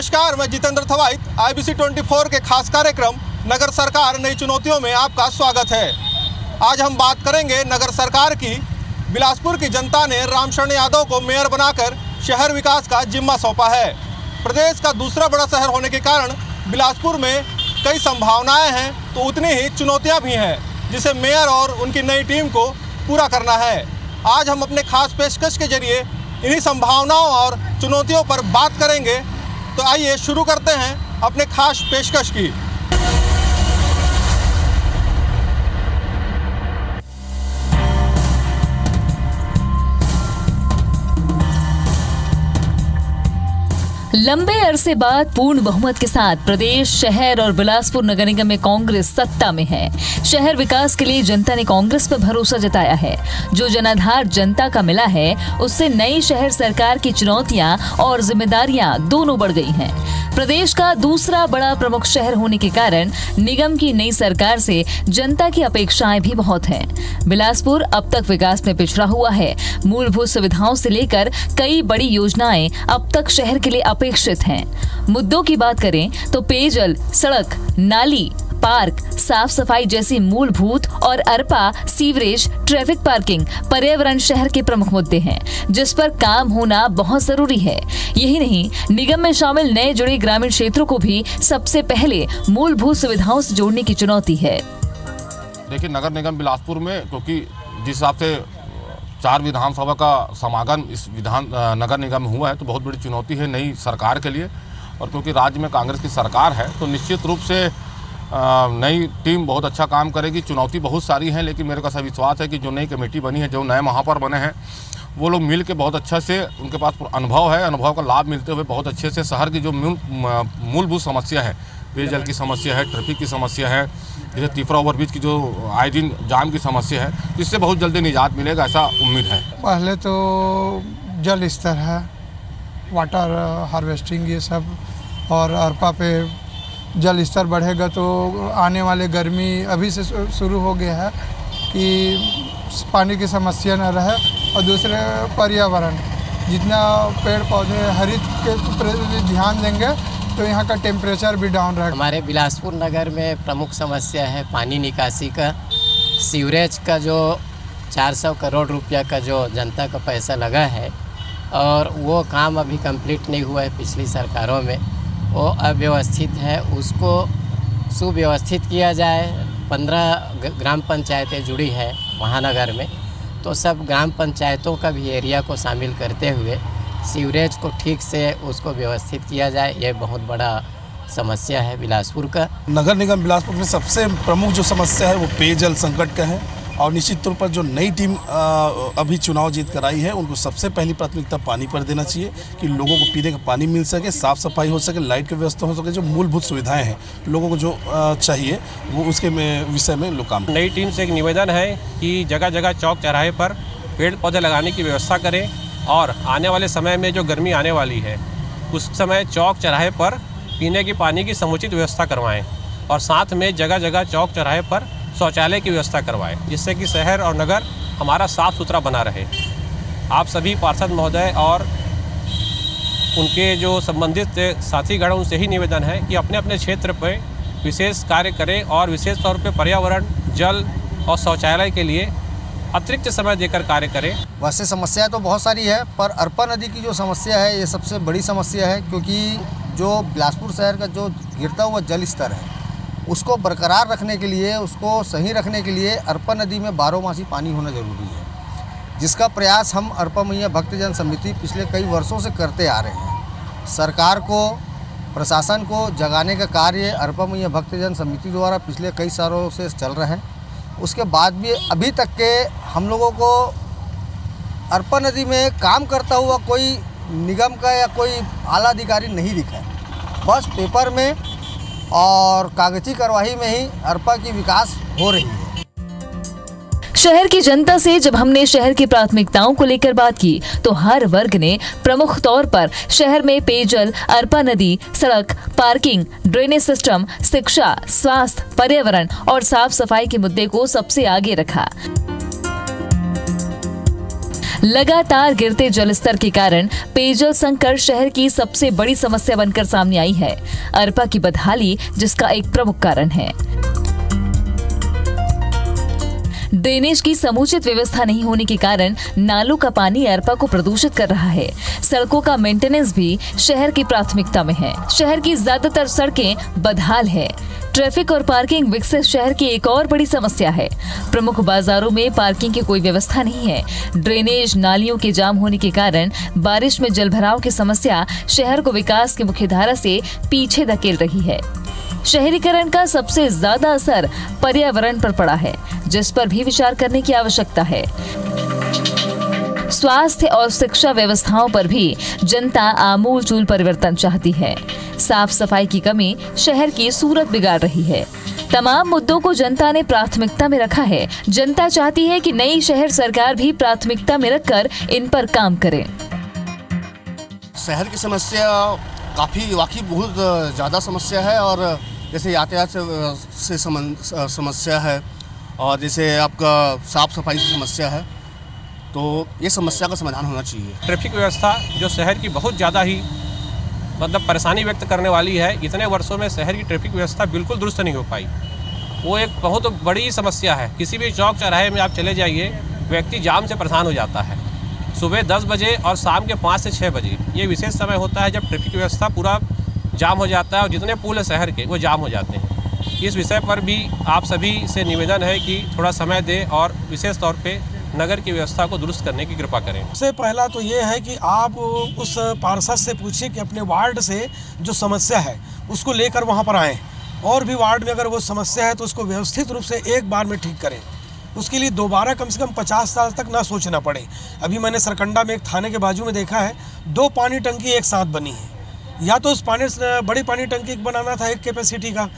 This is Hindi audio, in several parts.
नमस्कार, मैं जितेंद्र थवाइत आईबीसी 24 के खास कार्यक्रम, नगर सरकार नई चुनौतियों में आपका स्वागत है। आज हम बात करेंगे नगर सरकार की, बिलासपुर की जनता ने रामशरण यादव को मेयर बनाकर शहर विकास का जिम्मा सौंपा है। प्रदेश का दूसरा बड़ा शहर होने के कारण बिलासपुर में कई संभावनाएँ हैं तो उतनी ही चुनौतियाँ भी हैं, जिसे मेयर और उनकी नई टीम को पूरा करना है। आज हम अपने खास पेशकश के ज़रिए इन्हीं संभावनाओं और चुनौतियों पर बात करेंगे। तो आइए शुरू करते हैं अपने खास पेशकश की। लंबे अरसे बाद पूर्ण बहुमत के साथ प्रदेश, शहर और बिलासपुर नगर निगम में कांग्रेस सत्ता में है। शहर विकास के लिए जनता ने कांग्रेस पर भरोसा जताया है। जो जनाधार जनता का मिला है, उससे नई शहर सरकार की चुनौतियाँ और जिम्मेदारियाँ दोनों बढ़ गई हैं। प्रदेश का दूसरा बड़ा प्रमुख शहर होने के कारण निगम की नई सरकार से जनता की अपेक्षाएँ भी बहुत हैं। बिलासपुर अब तक विकास में पिछड़ा हुआ है। मूलभूत सुविधाओं से लेकर कई बड़ी योजनाएँ अब तक शहर के लिए अपेक्षित हैं। मुद्दों की बात करें तो पेयजल, सड़क, नाली पार्क साफ़ सफ़ाई जैसी मूलभूत और अरपा सीवरेज, ट्रैफ़िक पार्किंग, पर्यावरण शहर के प्रमुख मुद्दे हैं, जिस पर काम होना बहुत ज़रूरी है। यही नहीं, निगम में शामिल नए जुड़े ग्रामीण क्षेत्रों को भी सबसे पहले मूलभूत सुविधाओं से जोड़ने की चुनौती है। देखिए, नगर निगम बिलासपुर में, क्योंकि जिस हिसाब से, चार विधानसभा का समागम इस विधान नगर निगम में हुआ है तो बहुत बड़ी चुनौती है नई सरकार के लिए। और क्योंकि राज्य में कांग्रेस की सरकार है तो निश्चित रूप से नई टीम बहुत अच्छा काम करेगी, चुनौती बहुत सारी हैं, लेकिन मेरे को विश्वास है कि जो नई कमेटी बनी है, जो नए महापौर बने हैं, वो लोग मिल के बहुत अच्छा से, उनके पास अनुभव है, अनुभव का लाभ मिलते हुए बहुत अच्छे से शहर की जो मूलभूत समस्या है, पेयजल की समस्या है, ट्रैफ़िक की समस्या है, जैसे तीसरा ओवरब्रिज की जो आए दिन जाम की समस्या है, इससे बहुत जल्दी निजात मिलेगा, ऐसा उम्मीद है। पहले तो जल स्तर है वाटर हार्वेस्टिंग ये सब, और अरपा पे जल स्तर बढ़ेगा तो आने वाले गर्मी अभी से शुरू हो गया है कि पानी की समस्या न रहे और दूसरे पर्यावरण। जितना पेड़ पौधे हरित के प्रति ध्यान देंगे तो यहाँ का टेम्परेचर भी डाउन रहेगा हमारे बिलासपुर नगर में प्रमुख समस्या है पानी निकासी का। सीवरेज का जो 400 करोड़ रुपया का जो जनता का पैसा लगा है, और वो काम अभी कंप्लीट नहीं हुआ है पिछली सरकारों में। वो अव्यवस्थित है, उसको सुव्यवस्थित किया जाए। पंद्रह ग्राम पंचायतें जुड़ी है महानगर में तो सब ग्राम पंचायतों का भी एरिया को शामिल करते हुए सीवरेज को ठीक से उसको व्यवस्थित किया जाए, ये बहुत बड़ा समस्या है बिलासपुर का। नगर निगम बिलासपुर में सबसे प्रमुख जो समस्या है, वो पेयजल संकट का है। और निश्चित तौर पर जो नई टीम अभी चुनाव जीत कर आई है, उनको सबसे पहली प्राथमिकता पानी पर देना चाहिए कि लोगों को पीने का पानी मिल सके, साफ़ सफ़ाई हो सके, लाइट की व्यवस्था हो सके, जो मूलभूत सुविधाएँ हैं, लोगों को जो चाहिए, वो उसके विषय में लोग काम नई टीम से एक निवेदन है कि जगह जगह चौक चौराहे पर पेड़ पौधे लगाने की व्यवस्था करें और आने वाले समय में जो गर्मी आने वाली है, उस समय चौक चौराहे पर पीने की पानी की समुचित व्यवस्था करवाएँ और साथ में जगह जगह चौक चौराहे पर शौचालय की व्यवस्था करवाएँ, जिससे कि शहर और नगर हमारा साफ़ सुथरा बना रहे। आप सभी पार्षद महोदय और उनके जो संबंधित साथीगण उनसे ही निवेदन है कि अपने अपने क्षेत्र पर विशेष कार्य करें और विशेष तौर पर पर्यावरण, जल और शौचालय के लिए अतिरिक्त समय देकर कार्य करें। वैसे समस्या तो बहुत सारी है, पर अरपा नदी की जो समस्या है, ये सबसे बड़ी समस्या है, क्योंकि जो बिलासपुर शहर का जो गिरता हुआ जल स्तर है उसको बरकरार रखने के लिए, उसको सही रखने के लिए अरपा नदी में बारहमासी पानी होना ज़रूरी है। जिसका प्रयास हम अरपा मैया भक्तजन समिति पिछले कई वर्षों से करते आ रहे हैं। सरकार को, प्रशासन को जगाने का कार्य अरपा मैया भक्तजन समिति द्वारा पिछले कई सालों से चल रहे हैं। उसके बाद भी अभी तक के हम लोगों को अरपा नदी में काम करता हुआ कोई निगम का या कोई आला अधिकारी नहीं दिखा है। बस पेपर में और कागज़ी कार्रवाई में ही अरपा की विकास हो रही है। शहर की जनता से जब हमने शहर की प्राथमिकताओं को लेकर बात की तो हर वर्ग ने प्रमुख तौर पर शहर में पेयजल, अरपा नदी, सड़क, पार्किंग, ड्रेनेज सिस्टम, शिक्षा, स्वास्थ्य, पर्यावरण और साफ़ सफ़ाई के मुद्दे को सबसे आगे रखा। लगातार गिरते जलस्तर के कारण पेयजल संकट शहर की सबसे बड़ी समस्या बनकर सामने आई है। अरपा की बदहाली, जिसका एक प्रमुख कारण है। ड्रेनेज की समुचित व्यवस्था नहीं होने के कारण नालों का पानी अरपा को प्रदूषित कर रहा है। सड़कों का मेंटेनेंस भी शहर की प्राथमिकता में है। शहर की ज़्यादातर सड़कें बदहाल है। ट्रैफ़िक और पार्किंग विकसित शहर की एक और बड़ी समस्या है। प्रमुख बाजारों में पार्किंग की कोई व्यवस्था नहीं है। ड्रेनेज नालियों के जाम होने के कारण बारिश में जलभराव की समस्या शहर को विकास की मुख्यधारा से पीछे धकेल रही है। शहरीकरण का सबसे ज़्यादा असर पर्यावरण पर पड़ा है, जिस पर भी विचार करने की आवश्यकता है। स्वास्थ्य और शिक्षा व्यवस्थाओं पर भी जनता आमूल चूल परिवर्तन चाहती है। साफ़ सफ़ाई की कमी शहर की सूरत बिगाड़ रही है। तमाम मुद्दों को जनता ने प्राथमिकता में रखा है। जनता चाहती है कि नई शहर सरकार भी प्राथमिकता में रखकर इन पर काम करे। शहर की समस्या काफ़ी वाकई बहुत ज़्यादा समस्या है और जैसे यातायात से से समस्या है और जैसे आपका साफ़ सफ़ाई की समस्या है तो ये समस्या का समाधान होना चाहिए। ट्रैफ़िक व्यवस्था जो शहर की बहुत ज़्यादा ही मतलब परेशानी व्यक्त करने वाली है। इतने वर्षों में शहर की ट्रैफ़िक व्यवस्था बिल्कुल दुरुस्त नहीं हो पाई। वो एक बहुत बड़ी समस्या है। किसी भी चौक चौराहे में आप चले जाइए, व्यक्ति जाम से परेशान हो जाता है। सुबह दस बजे और शाम के पाँच से छः बजे। ये विशेष समय होता है जब ट्रैफ़िक व्यवस्था पूरा जाम हो जाता है और जितने पुल है शहर के, वो जाम हो जाते हैं। इस विषय पर भी आप सभी से निवेदन है कि थोड़ा समय दें और विशेष तौर पे नगर की व्यवस्था को दुरुस्त करने की कृपा करें। सबसे पहला तो ये है कि आप उस पार्षद से पूछिए कि अपने वार्ड से जो समस्या है, उसको लेकर वहाँ पर आएँ। और भी वार्ड में अगर वो समस्या है तो उसको व्यवस्थित रूप से एक बार में ठीक करें। उसके लिए दोबारा कम से कम पचास साल तक ना सोचना पड़े। अभी मैंने सरकंडा में एक थाने के बाजू में देखा है, दो पानी टंकी एक साथ बनी है। या तो उस पानी, बड़ी पानी टंकी बनाना था एक कैपेसिटी का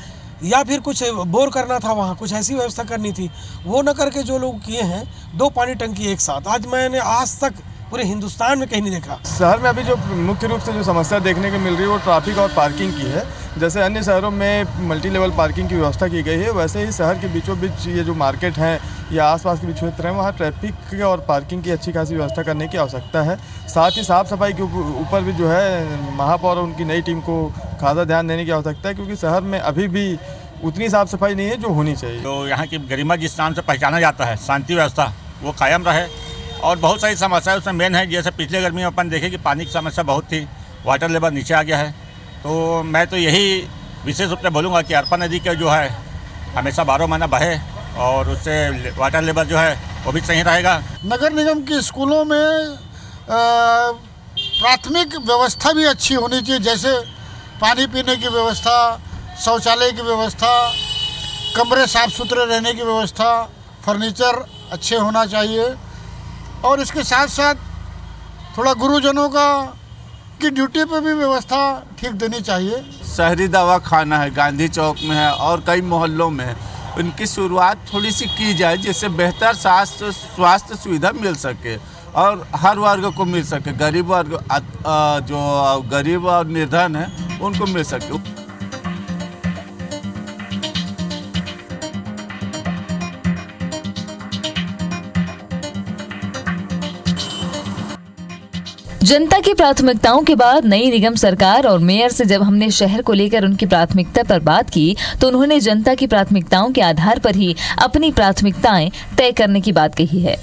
या फिर कुछ बोर करना था वहाँ, कुछ ऐसी व्यवस्था करनी थी, वो न करके जो लोग किए हैं, दो पानी टंकी एक साथ। आज मैंने आज तक पूरे हिंदुस्तान में कहीं नहीं देखा। शहर में अभी जो मुख्य रूप से जो समस्या देखने को मिल रही है, वो ट्रैफ़िक और पार्किंग की है। जैसे अन्य शहरों में मल्टी लेवल पार्किंग की व्यवस्था की गई है, वैसे ही शहर के बीचों बीच ये जो मार्केट हैं या आसपास के क्षेत्र हैं, वहाँ ट्रैफ़िक और पार्किंग की अच्छी खासी व्यवस्था करने की आवश्यकता है। साथ ही साफ़ सफ़ाई के ऊपर भी जो है, महापौर उनकी नई टीम को खासा ध्यान देने की आवश्यकता है क्योंकि शहर में अभी भी उतनी साफ़ सफ़ाई नहीं है जो होनी चाहिए। तो यहाँ की गरिमा जिस नाम से पहचाना जाता है शांति व्यवस्था वो कायम रहे। और बहुत सारी समस्याएँ उसमें मेन है जैसे पिछले गर्मी में अपन देखे कि पानी की समस्या बहुत थी वाटर लेवल नीचे आ गया है। तो मैं तो यही विशेष रूप से बोलूँगा कि अरपा नदी का जो है हमेशा बारह महीना बहे और उससे वाटर लेवल जो है वो भी सही रहेगा। नगर निगम के स्कूलों में प्राथमिक व्यवस्था भी अच्छी होनी चाहिए जैसे पानी पीने की व्यवस्था, शौचालय की व्यवस्था, कमरे साफ़ सुथरे रहने की व्यवस्था, फर्नीचर अच्छे होना चाहिए। और इसके साथ साथ थोड़ा गुरुजनों का, की ड्यूटी पे भी व्यवस्था ठीक देनी चाहिए। शहरी दवा खाना है, गांधी चौक में है और कई मोहल्लों में उनकी शुरुआत थोड़ी सी की जाए, जिससे बेहतर स्वास्थ्य स्वास्थ्य सुविधा मिल सके और हर वर्ग को मिल सके। गरीब वर्ग जो, गरीब और निर्धन है उनको मिल सके जनता की प्राथमिकताओं के बाद नई निगम सरकार और मेयर से जब हमने शहर को लेकर उनकी प्राथमिकता पर बात की तो उन्होंने जनता की प्राथमिकताओं के आधार पर ही अपनी प्राथमिकताएँ तय करने की बात कही है।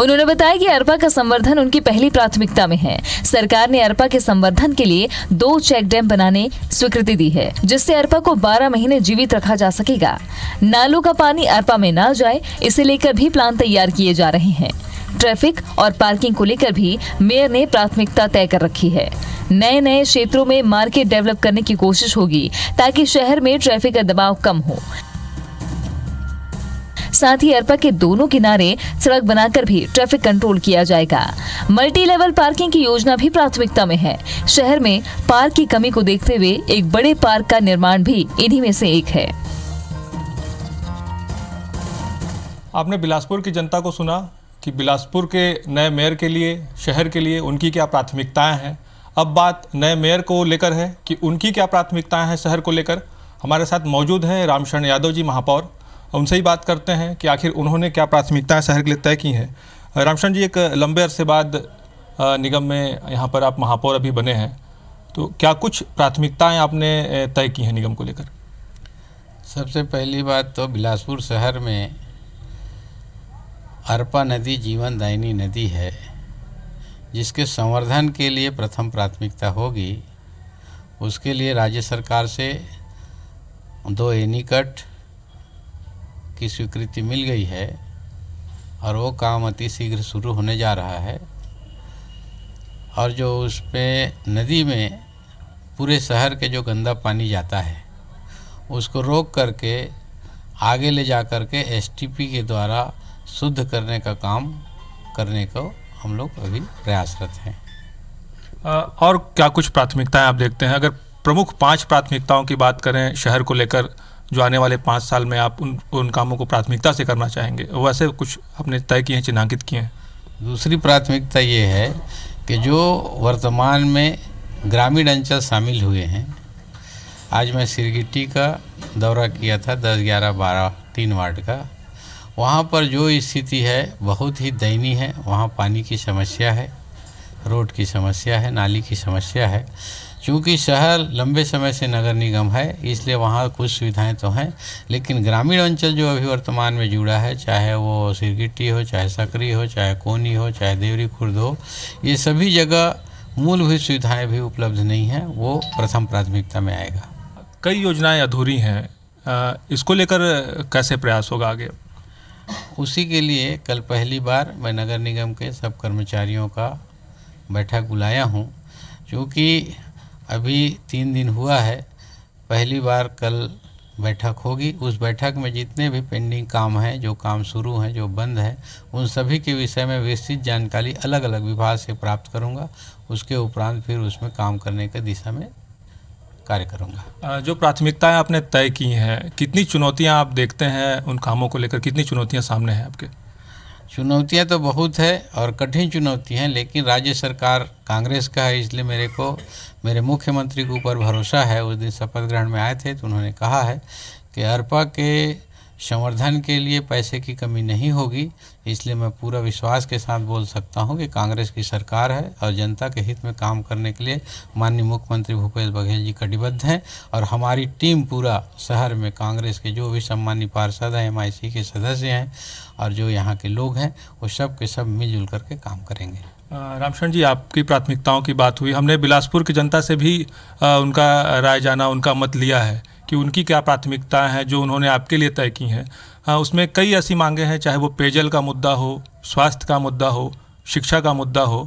उन्होंने बताया कि अरपा का संवर्धन उनकी पहली प्राथमिकता में है। सरकार ने अरपा के संवर्धन के लिए दो चेक डैम बनाने स्वीकृति दी है, जिससे अरपा को 12 महीने जीवित रखा जा सकेगा। नालों का पानी अरपा में न जाए, इसे लेकर भी प्लान तैयार किए जा रहे हैं। ट्रैफ़िक और पार्किंग को लेकर भी मेयर ने प्राथमिकता तय कर रखी है। नए नए क्षेत्रों में मार्केट डेवलप करने की कोशिश होगी, ताकि शहर में ट्रैफ़िक का दबाव कम हो। साथ ही अरपा के दोनों किनारे सड़क बनाकर भी ट्रैफ़िक कंट्रोल किया जाएगा। मल्टी लेवल पार्किंग की योजना भी प्राथमिकता में है। शहर में पार्क की कमी को देखते हुए एक बड़े पार्क का निर्माण भी इन्हीं में से एक है। आपने बिलासपुर की जनता को सुना कि बिलासपुर के नए मेयर के लिए, शहर के लिए उनकी क्या प्राथमिकताएँ हैं? अब बात नए मेयर को लेकर है कि उनकी क्या प्राथमिकताएँ हैं शहर को लेकर? हमारे साथ मौजूद हैं रामशरण यादव जी महापौर। उनसे ही बात करते हैं कि आखिर उन्होंने क्या प्राथमिकताएँ शहर के लिए तय की हैं। रामचंद्र जी, एक लंबे अरसे बाद निगम में यहाँ पर आप महापौर अभी बने हैं। तो क्या कुछ प्राथमिकताएँ आपने तय की हैं निगम को लेकर? सबसे पहली बात तो बिलासपुर शहर में अरपा नदी जीवनदायिनी नदी है, जिसके संवर्धन के लिए प्रथम प्राथमिकता होगी। उसके लिए राज्य सरकार से दो एनीकट की स्वीकृति मिल गई है और वो काम अति शीघ्र शुरू होने जा रहा है और जो उस पे नदी में पूरे शहर के जो गंदा पानी जाता है, उसको रोक करके आगे ले जा करके एसटीपी के द्वारा शुद्ध करने का काम करने को हम लोग अभी प्रयासरत हैं। और क्या कुछ प्राथमिकताएँ आप देखते हैं? अगर प्रमुख पाँच प्राथमिकताओं की बात करें, शहर को लेकर जो आने वाले पाँच साल में आप उन उन कामों को प्राथमिकता से करना चाहेंगे वैसे कुछ आपने तय किए हैं, चिन्हांकित किए हैं? दूसरी प्राथमिकता ये है कि जो वर्तमान में ग्रामीण अंचल शामिल हुए हैं, आज मैं सिरगिट्टी का दौरा किया था, दस ग्यारह बारह तीन वार्ड का, वहाँ पर जो स्थिति है, बहुत ही दयनीय है। वहाँ पानी की समस्या है, रोड की समस्या है, नाली की समस्या है। चूँकि शहर लंबे समय से नगर निगम है इसलिए वहाँ कुछ सुविधाएँ तो हैं लेकिन ग्रामीण अंचल जो अभी वर्तमान में जुड़ा है चाहे वो सिरगिट्टी हो चाहे सकरी हो चाहे कोनी हो चाहे देवरी खुर्द हो ये सभी जगह मूलभूत सुविधाएँ भी उपलब्ध नहीं हैं वो प्रथम प्राथमिकता में आएगा। कई योजनाएँ अधूरी हैं इसको लेकर कैसे प्रयास होगा आगे? उसी के लिए कल पहली बार मैं नगर निगम के सब कर्मचारियों का बैठक बुलाया हूँ क्योंकि अभी तीन दिन हुआ है, पहली बार कल बैठक होगी। उस बैठक में जितने भी पेंडिंग काम हैं, जो काम शुरू हैं, जो बंद हैं, उन सभी के विषय में विस्तृत जानकारी अलग अलग विभाग से प्राप्त करूँगा। उसके उपरांत फिर उसमें काम करने के दिशा में कार्य करूँगा। जो प्राथमिकताएँ आपने तय की हैं, कितनी चुनौतियाँ आप देखते हैं उन कामों को लेकर? कितनी चुनौतियाँ सामने हैं आपके? चुनौतियाँ तो बहुत है और कठिन चुनौती हैं, लेकिन राज्य सरकार कांग्रेस का है, इसलिए मेरे को, मेरे मुख्यमंत्री के ऊपर भरोसा है। उस दिन शपथ ग्रहण में आए थे तो उन्होंने कहा है कि अरपा के संवर्धन के लिए पैसे की कमी नहीं होगी, इसलिए मैं पूरा विश्वास के साथ बोल सकता हूँ कि कांग्रेस की सरकार है और जनता के हित में काम करने के लिए माननीय मुख्यमंत्री भूपेश बघेल जी कटिबद्ध हैं और हमारी टीम पूरा शहर में कांग्रेस के जो भी सम्मानी पार्षद हैं एमआईसी के सदस्य हैं और जो यहाँ के लोग हैं, वो सब के सब मिलजुल करके काम करेंगे। रामशरण जी, आपकी प्राथमिकताओं की बात हुई। हमने बिलासपुर की जनता से भी उनका राय जाना, उनका मत लिया है। कि उनकी क्या प्राथमिकताएँ हैं जो उन्होंने आपके लिए तय की हैं। अ, उसमें कई ऐसी मांगे हैं चाहे वो पेयजल का मुद्दा हो स्वास्थ्य का मुद्दा हो शिक्षा का मुद्दा हो।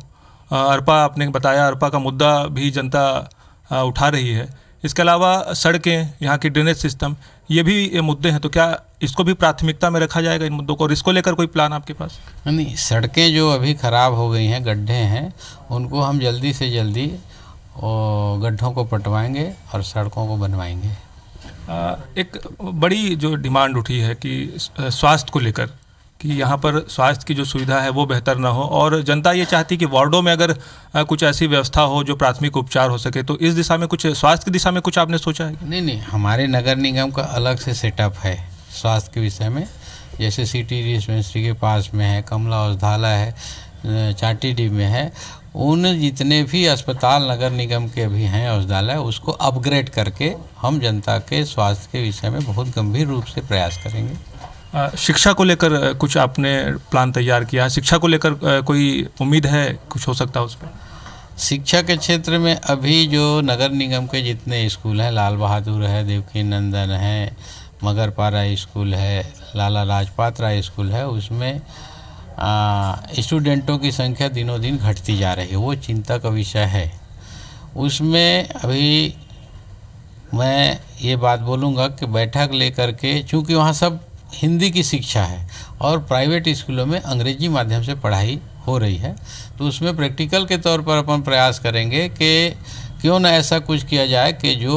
अरपा आपने बताया अरपा का मुद्दा भी जनता उठा रही है। इसके अलावा सड़कें यहाँ की ड्रेनेज सिस्टम ये भी ये मुद्दे हैं तो क्या इसको भी प्राथमिकता में रखा जाएगा इन मुद्दों को और इसको लेकर कोई प्लान आपके पास? नहीं सड़कें जो अभी ख़राब हो गई हैं गड्ढे हैं उनको हम जल्दी से जल्दी गड्ढों को पटवाएँगे और सड़कों को बनवाएँगे। एक बड़ी जो डिमांड उठी है कि स्वास्थ्य को लेकर कि यहाँ पर स्वास्थ्य की जो सुविधा है वो बेहतर ना हो। और जनता ये चाहती कि वार्डों में अगर कुछ ऐसी व्यवस्था हो जो प्राथमिक उपचार हो सके तो इस दिशा में कुछ स्वास्थ्य की दिशा में कुछ आपने सोचा है? नहीं नहीं हमारे नगर निगम का अलग से सेटअप है स्वास्थ्य के विषय में। जैसे सिटी डिस्पेंसरी के पास में है कमला औषधालय है अ, चाटीडी में है। उन जितने भी अस्पताल नगर निगम के भी हैं औषधालय उसको अपग्रेड करके हम जनता के स्वास्थ्य के विषय में बहुत गंभीर रूप से प्रयास करेंगे। शिक्षा को लेकर कुछ आपने प्लान तैयार किया शिक्षा को लेकर कोई उम्मीद है? कुछ हो सकता है उस पर? शिक्षा के क्षेत्र में अभी जो नगर निगम के जितने स्कूल हैं लाल बहादुर है देवकी नंदन है मगरपारा स्कूल है लाला लाजपत राय स्कूल है उसमें स्टूडेंटों की संख्या दिनों दिन घटती जा रही है, वो चिंता का विषय है। उसमें अभी मैं ये बात बोलूँगा कि बैठक लेकर के, चूँकि वहाँ सब हिंदी की शिक्षा है और प्राइवेट स्कूलों में अंग्रेज़ी माध्यम से पढ़ाई हो रही है तो उसमें प्रैक्टिकल के तौर पर अपन प्रयास करेंगे कि क्यों ना ऐसा कुछ किया जाए कि जो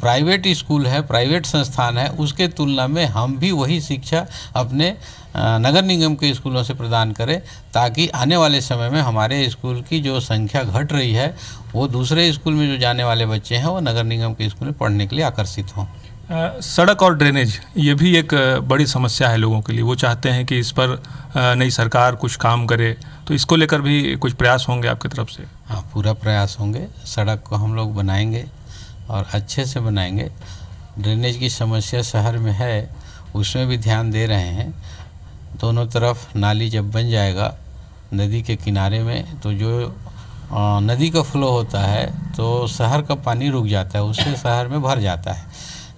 प्राइवेट स्कूल है, प्राइवेट संस्थान है, उसके तुलना में हम भी वही शिक्षा अपने नगर निगम के स्कूलों से प्रदान करें, ताकि आने वाले समय में हमारे स्कूल की जो संख्या घट रही है, वो दूसरे स्कूल में जो जाने वाले बच्चे हैं, वो नगर निगम के स्कूल में पढ़ने के लिए आकर्षित हों। सड़क और ड्रेनेज, ये भी एक बड़ी समस्या है लोगों के लिए। वो चाहते हैं कि इस पर नई सरकार कुछ काम करे तो इसको लेकर भी कुछ प्रयास होंगे आपकी तरफ़ से? हाँ पूरा प्रयास होंगे। सड़क को हम लोग बनाएँगे और अच्छे से बनाएँगे। ड्रेनेज की समस्या शहर में है, उसमें भी ध्यान दे रहे हैं। दोनों तरफ़ नाली जब बन जाएगा नदी के किनारे में तो जो नदी का फ्लो होता है तो शहर का पानी रुक जाता है, उससे शहर में भर जाता है।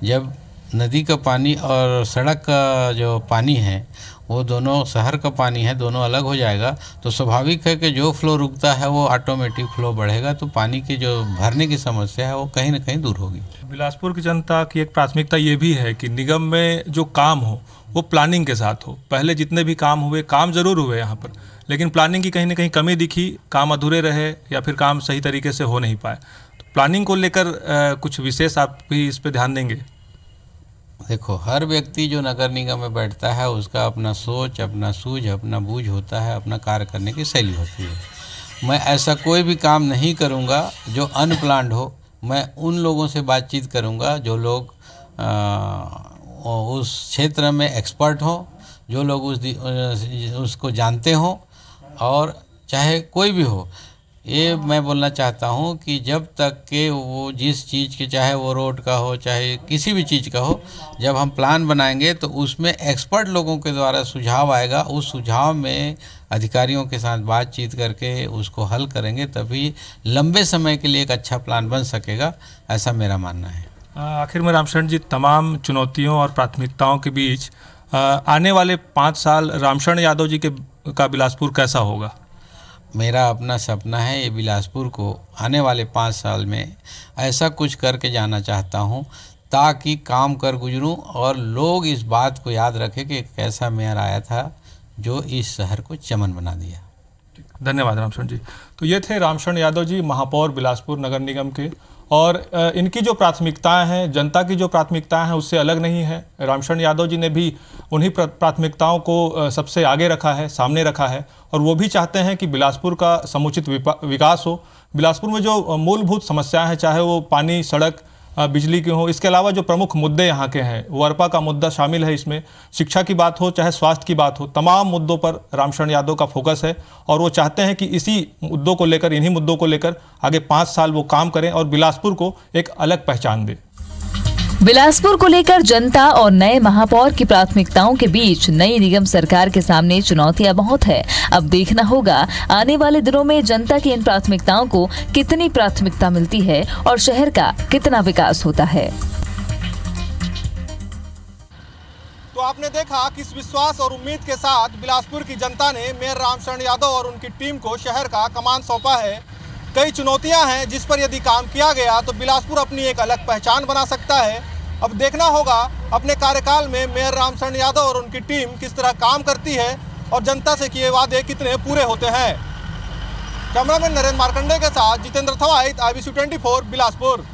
जब नदी का पानी और सड़क का जो पानी है वो दोनों शहर का पानी है, दोनों अलग हो जाएगा तो स्वाभाविक है कि जो फ्लो रुकता है, वो ऑटोमेटिक फ्लो बढ़ेगा तो पानी की जो भरने की समस्या है, वो कहीं ना कहीं दूर होगी। बिलासपुर की जनता की एक प्राथमिकता ये भी है कि निगम में जो काम हो, वो प्लानिंग के साथ हो। पहले जितने भी काम हुए, काम ज़रूर हुए यहाँ पर, लेकिन प्लानिंग की कहीं ना कहीं कमी दिखी, काम अधूरे रहे, या फिर काम सही तरीके से हो नहीं पाए। तो प्लानिंग को लेकर कुछ विशेष आप भी इस पर ध्यान देंगे। देखो हर व्यक्ति जो नगर निगम में बैठता है उसका अपना सोच अपना सूझ अपना बूझ होता है अपना कार्य करने की शैली होती है। मैं ऐसा कोई भी काम नहीं करूँगा जो अनप्लान्ड हो। मैं उन लोगों से बातचीत करूँगा जो लोग अ, उस क्षेत्र में एक्सपर्ट हों जो लोग उस उसको जानते हों और चाहे कोई भी हो। ये मैं बोलना चाहता हूँ कि जब तक के वो जिस चीज़ के, चाहे वो रोड का हो, चाहे किसी भी चीज़ का हो, जब हम प्लान बनाएँगे तो उसमें एक्सपर्ट लोगों के द्वारा सुझाव आएगा। उस सुझाव में अधिकारियों के साथ बातचीत करके उसको हल करेंगे, तभी लंबे समय के लिए एक अच्छा प्लान बन सकेगा, ऐसा मेरा मानना है। आखिर में रामशरण जी, तमाम चुनौतियों और प्राथमिकताओं के बीच आने वाले पाँच साल रामशरण यादव जी के, का बिलासपुर कैसा होगा? मेरा अपना सपना है ये बिलासपुर को आने वाले पाँच साल में ऐसा कुछ करके जाना चाहता हूँ, ताकि काम कर गुजरूँ और लोग इस बात को याद रखें कि कैसा मेयर आया था जो इस शहर को चमन बना दिया। धन्यवाद रामशरण जी। तो ये थे रामशरण यादव जी महापौर बिलासपुर नगर निगम के। और इनकी जो प्राथमिकताएँ हैं, जनता की जो प्राथमिकताएँ हैं, उससे अलग नहीं है। रामशरण यादव जी ने भी उन्हीं प्राथमिकताओं को सबसे आगे रखा है, सामने रखा है और वो भी चाहते हैं कि बिलासपुर का समुचित विकास हो। बिलासपुर में जो मूलभूत समस्याएँ हैं, चाहे वो पानी, सड़क बिजली के हों। इसके अलावा जो प्रमुख मुद्दे यहाँ के हैं वर्पा का मुद्दा शामिल है इसमें। शिक्षा की बात हो, चाहे स्वास्थ्य की बात हो, तमाम मुद्दों पर रामशरण यादव का फोकस है और वो चाहते हैं कि इसी मुद्दों को लेकर, इन्हीं मुद्दों को लेकर आगे पाँच साल वो काम करें और बिलासपुर को एक अलग पहचान दें। बिलासपुर को लेकर जनता और नए महापौर की प्राथमिकताओं के बीच नई निगम सरकार के सामने चुनौतियाँ बहुत है। अब देखना होगा, आने वाले दिनों में जनता की इन प्राथमिकताओं को कितनी प्राथमिकता मिलती है और शहर का कितना विकास होता है। तो आपने देखा किस विश्वास और उम्मीद के साथ बिलासपुर की जनता ने मेयर रामशरण यादव और उनकी टीम को शहर का कमान सौंपा है। कई चुनौतियाँ हैं जिस पर यदि काम किया गया तो बिलासपुर अपनी एक अलग पहचान बना सकता है। अब देखना होगा, अपने कार्यकाल में मेयर रामचरण यादव और उनकी टीम किस तरह काम करती है और जनता से किए वादे कितने पूरे होते हैं। कैमरामैन नरेंद्र मार्कंडे के साथ जितेंद्र थवाइत आई बी बिलासपुर।